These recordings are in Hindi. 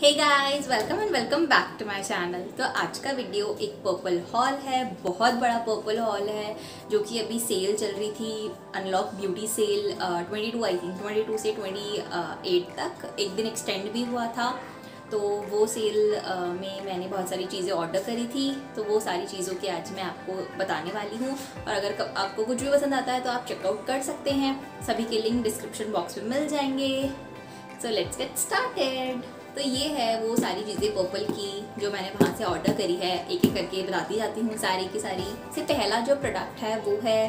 Hey guys welcome and welcome back to my channel तो आज का वीडियो एक पर्पल हॉल है बहुत बड़ा पर्पल हॉल है जो कि अभी सेल चल रही थी unlock beauty sale twenty two I think twenty two से ट्वेंटी एट तक। एक दिन एक्सटेंड भी हुआ था तो वो सेल uh, में मैंने बहुत सारी चीज़ें ऑर्डर करी थी तो वो सारी चीज़ों की आज मैं आपको बताने वाली हूँ। और अगर आपको कुछ भी पसंद आता है तो आप चेकआउट कर सकते हैं। सभी के लिंक डिस्क्रिप्शन बॉक्स में मिल जाएँगे। सो लेट्स गेट स्टार्टेड तो ये है वो सारी चीज़ें पर्पल की, जो मैंने वहाँ से ऑर्डर करी है एक एक करके बताती जाती हूँ सारी की सारी। से पहला जो प्रोडक्ट है वो है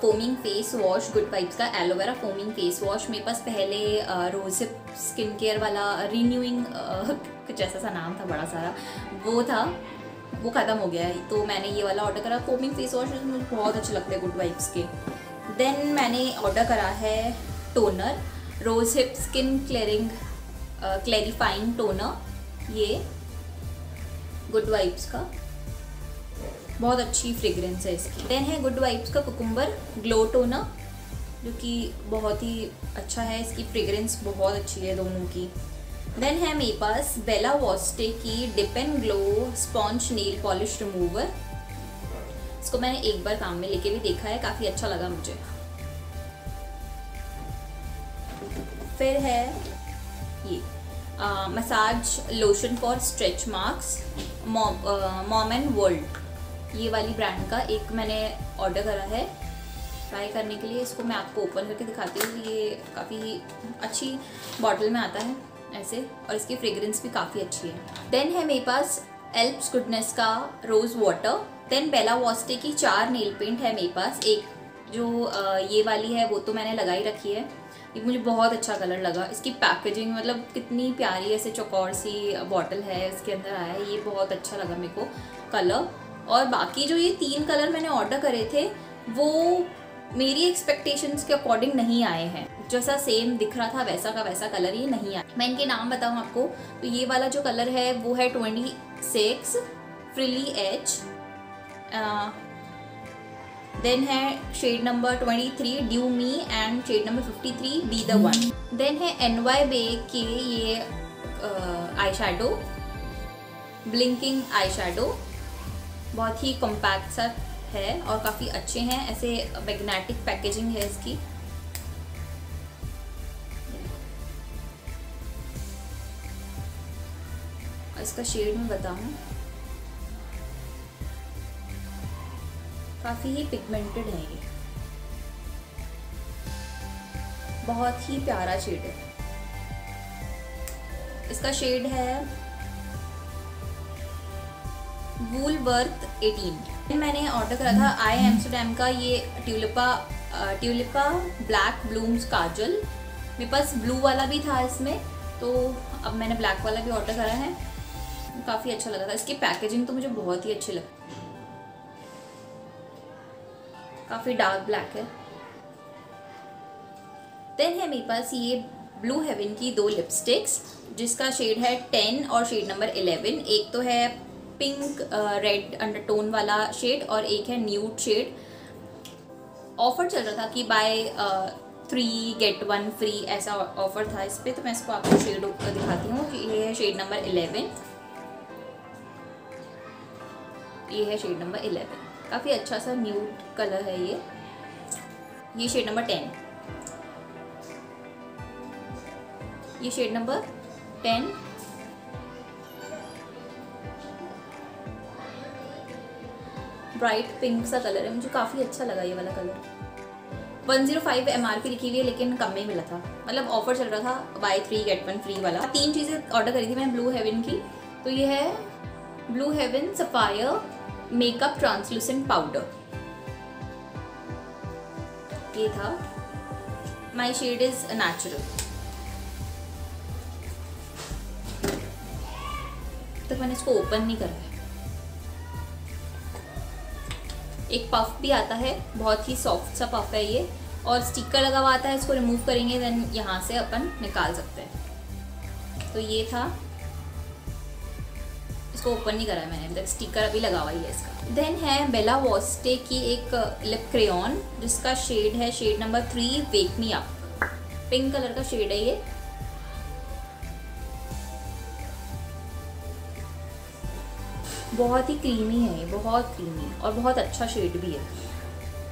foaming face wash good vibes का aloe vera foaming face wash मेरे पास पहले रोज स्किन केयर वाला रीन्यूइंग ऐसा सा नाम था बड़ा सारा। वो था, वो ख़त्म हो गया है। तो मैंने ये वाला ऑर्डर करा। फोमिंग फेस वॉश मुझे बहुत अच्छे लगते हैं गुड वाइब्स के। देन मैंने ऑर्डर करा है toner rose hip skin clearing clarifying toner ये गुड वाइब्स का। बहुत अच्छी फ्रेग्रेंस है इसकी। देन है गुड वाइब्स का कुकुम्बर ग्लो टोनर जो कि बहुत ही अच्छा है। इसकी फ्रेग्रेंस बहुत अच्छी है दोनों की। देन है मेरे पास बेला वॉस्टे की dip and glow sponge nail polish remover इसको मैंने एक बार काम में लेके भी देखा है, काफ़ी अच्छा लगा मुझे। फिर है ये massage lotion for stretch marks mom and world ये वाली ब्रांड का एक मैंने ऑर्डर करा है। ट्राई करने के लिए इसको मैं आपको ओपन करके दिखाती हूँ। ये काफ़ी अच्छी बॉटल में आता है ऐसे, और इसकी फ्रेगरेंस भी काफ़ी अच्छी है। देन है मेरे पास एल्प्स गुडनेस का रोज़ वाटर देन बेला वॉस्टे की चार नेल पेंट है मेरे पास। एक जो ये वाली है, वो तो मैंने लगाई रखी है। ये मुझे बहुत अच्छा कलर लगा। इसकी पैकेजिंग मतलब कितनी प्यारी ऐसे चौकौर सी बॉटल है, इसके अंदर आया है। ये बहुत अच्छा लगा मेरे को कलर और बाकी जो ये तीन कलर मैंने ऑर्डर करे थे, वो मेरी एक्सपेक्टेशंस के अकॉर्डिंग नहीं आए हैं। जैसा सेम दिख रहा था, वैसा का वैसा कलर ये नहीं आया। मैं इनके नाम बताऊँ आपको। तो ये वाला जो कलर है, वो है twenty six frilly H then है shade number 23 dew me and shade number 53 be the one then है एन वाई बे के ये eye shadow blinking eye shadow बहुत ही कॉम्पैक्ट सा है और काफ़ी अच्छे हैं, ऐसे मैग्नेटिक पैकेजिंग है इसकी। इसका शेड में बताऊँ। काफ़ी ही पिगमेंटेड है ये। बहुत ही प्यारा शेड है। इसका शेड है वूल बर्थ 18 मैंने ऑर्डर करा था आई एम्स्टरडेम का ये ट्यूलिपा ट्यूलिपा ब्लैक ब्लूम्स काजल। मेरे पास ब्लू वाला भी था इसमें तो अब मैंने ब्लैक वाला भी ऑर्डर करा है। काफ़ी अच्छा लगा था। इसकी पैकेजिंग तो मुझे बहुत ही अच्छी लगी काफ़ी डार्क ब्लैक है। देन है मेरे पास ये ब्लू हेवन की दो लिपस्टिक्स जिसका शेड है टेन और शेड नंबर इलेवन एक तो है पिंक रेड अंडरटोन वाला शेड और एक है न्यूड शेड ऑफ़र चल रहा था कि buy three get one free ऐसा ऑफ़र था इस पर तो मैं इसको आपको शेड दिखाती हूँ। ये है शेड नंबर इलेवन ये है शेड नंबर इलेवन काफ़ी अच्छा सा न्यूड कलर है ये। ये शेड नंबर टेन ये shade number ten bright pink सा कलर है। मुझे काफ़ी अच्छा लगा ये वाला कलर 105 ज़ीरो फाइव लिखी हुई है, लेकिन कम में मिला था। मतलब ऑफ़र चल रहा था buy three get one free वाला। तीन चीज़ें ऑर्डर करी थी मैंने ब्लू हेवन की। तो ये है blue heaven sapphire makeup translucent powder. ये था। माई शेड इज़ नेचुरल तो मैंने इसको ओपन नहीं करा है। एक पफ भी आता है, बहुत ही सॉफ्ट सा पफ है ये। और स्टिकर लगा हुआ आता है, इसको रिमूव करेंगे देन यहाँ से अपन निकाल सकते हैं। तो ये था। इसको ओपन नहीं करा मैंने अभी तक स्टिकर अभी लगा हुआ ही है इसका। देन है बेला वॉस्टे की एक uh, लिप क्रेन जिसका शेड है shade number three wake me up pink colour का शेड है ये। बहुत ही क्रीमी है ये, बहुत क्रीमी और बहुत अच्छा शेड भी है।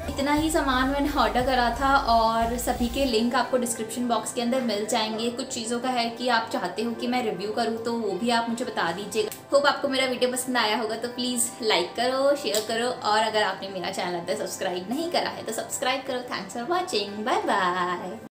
इतना ही सामान मैंने ऑर्डर करा था और सभी के लिंक आपको डिस्क्रिप्शन बॉक्स के अंदर मिल जाएँगे। कुछ चीज़ों का है कि आप चाहते हो कि मैं रिव्यू करूँ तो वो भी आप मुझे बता दीजिएगा। होप आपको मेरा वीडियो पसंद आया होगा तो प्लीज़ लाइक करो शेयर करो और अगर आपने मेरा चैनल अंदर सब्सक्राइब नहीं करा है तो सब्सक्राइब करो। Thanks for watching bye bye